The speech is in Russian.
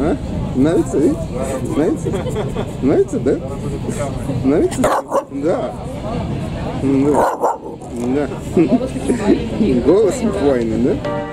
А? Нравится, видите? Нравится? Нравится, да? Нравится? Да. Да. Голос буквально, да?